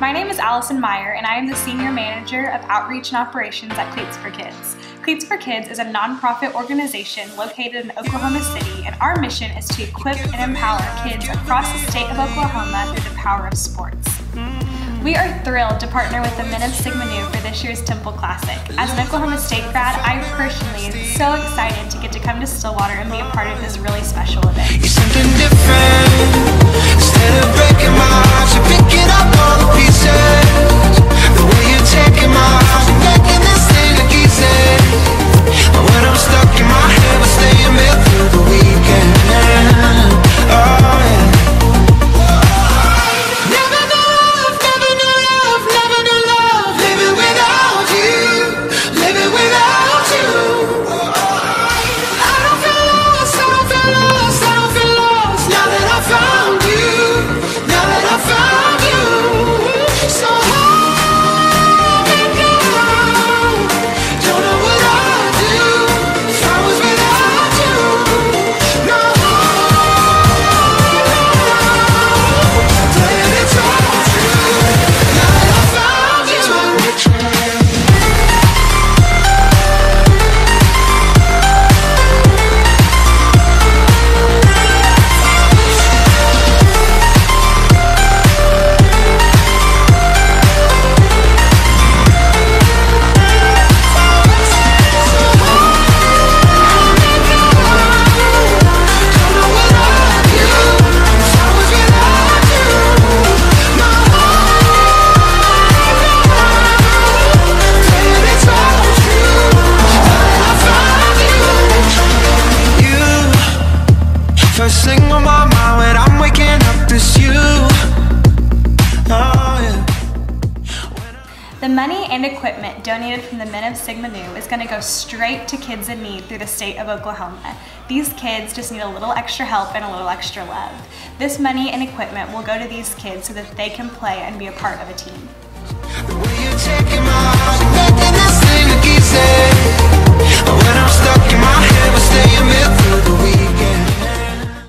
My name is Allison Meyer, and I am the Senior Manager of Outreach and Operations at Cleats for Kids. Cleats for Kids is a nonprofit organization located in Oklahoma City, and our mission is to equip and empower kids across the state of Oklahoma through the power of sports. We are thrilled to partner with the Men of Sigma Nu for this year's Temple Classic. As an Oklahoma State grad, I personally am so excited to get to come to Stillwater and be a part of this really special event. First thing on my mind when I'm waking up is you. Oh yeah. The money and equipment donated from the Men of Sigma Nu is going to go straight to kids in need through the state of Oklahoma. These kids just need a little extra help and a little extra love. This money and equipment will go to these kids so that they can play and be a part of a team.